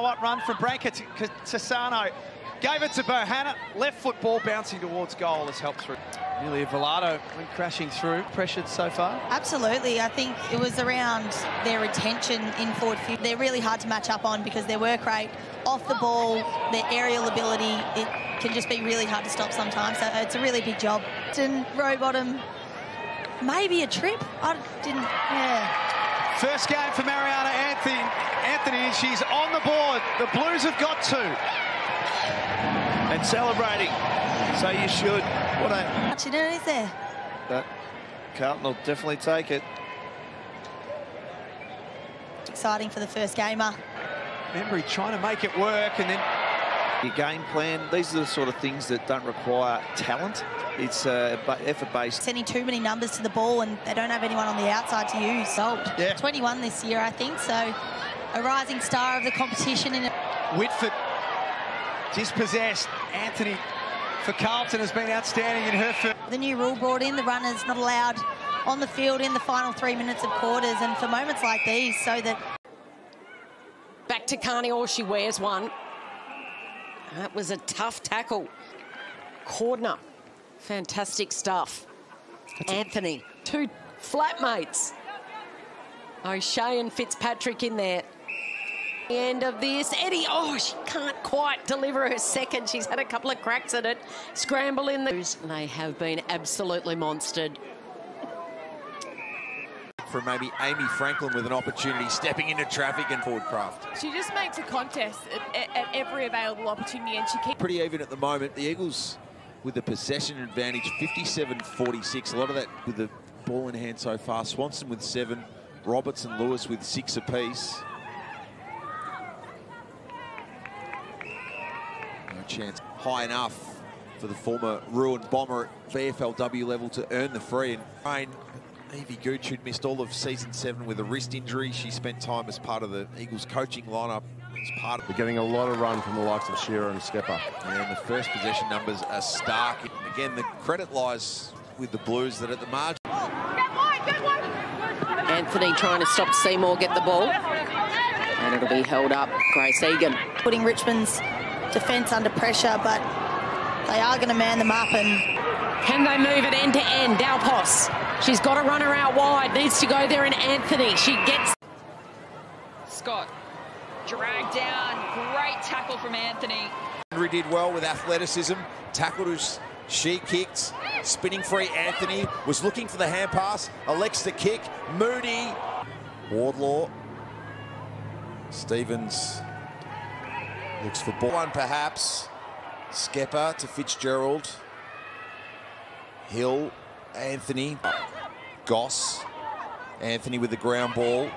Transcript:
What run from Branca to Tassano. Gave it to Bohanna. Left foot ball bouncing towards goal has helped through. Amelia Velardo went crashing through. Pressured so far. Absolutely. I think it was around their retention in forward field. They're really hard to match up on because their work rate off the ball, their aerial ability, it can just be really hard to stop sometimes. So it's a really big job. And row bottom, maybe a trip. I didn't, yeah. First game for Marianna Anthony. Anthony, she's on the board. The Blues have got two. And celebrating. So you should. What a... Much in it, is there? But Carlton will definitely take it. Exciting for the first gamer. Membry trying to make it work and then... Your game plan, these are the sort of things that don't require talent. It's uh, effort-based. Sending too many numbers to the ball and they don't have anyone on the outside to use. Salt. Yeah. 21 this year, I think, so a rising star of the competition. in Whitford dispossessed. Anthony for Carlton has been outstanding in her first. The new rule brought in, the runners not allowed on the field in the final three minutes of quarters and for moments like these so that... Back to Carney, or she wears one. That was a tough tackle. Cordner, fantastic stuff. That's Anthony, two flatmates. O'Shea and Fitzpatrick in there. The end of this, Eddie, oh, she can't quite deliver her second. She's had a couple of cracks at it. Scramble in the... They have been absolutely monstered. From maybe Amy Franklin with an opportunity, stepping into traffic and forward craft. She just makes a contest at, at every available opportunity and she keeps... Pretty even at the moment. The Eagles with the possession advantage, 57-46. A lot of that with the ball in hand so far. Swanson with seven, Roberts and Lewis with six apiece. No chance high enough for the former ruined bomber at VFLW level to earn the free. And Rain, Evie Gooch, who'd missed all of season seven with a wrist injury. She spent time as part of the Eagles coaching lineup as part of... They're getting a lot of run from the likes of Shearer and Skepper. And the first possession numbers are stark. Again, the credit lies with the Blues that at the margin... Anthony trying to stop Seymour get the ball. And it'll be held up. Grace Egan. Putting Richmond's defence under pressure, but they are going to man them up. And Can they move it end to end? Dalpos. She's got to run her out wide. Needs to go there in Anthony. She gets... Scott dragged down. Great tackle from Anthony. Henry did well with athleticism. Tackled as she kicked. Spinning free Anthony was looking for the hand pass. To kick. Moody. Wardlaw. Stevens looks for ball. One perhaps. Skepper to Fitzgerald. Hill. Anthony. Goss. Anthony with the ground ball.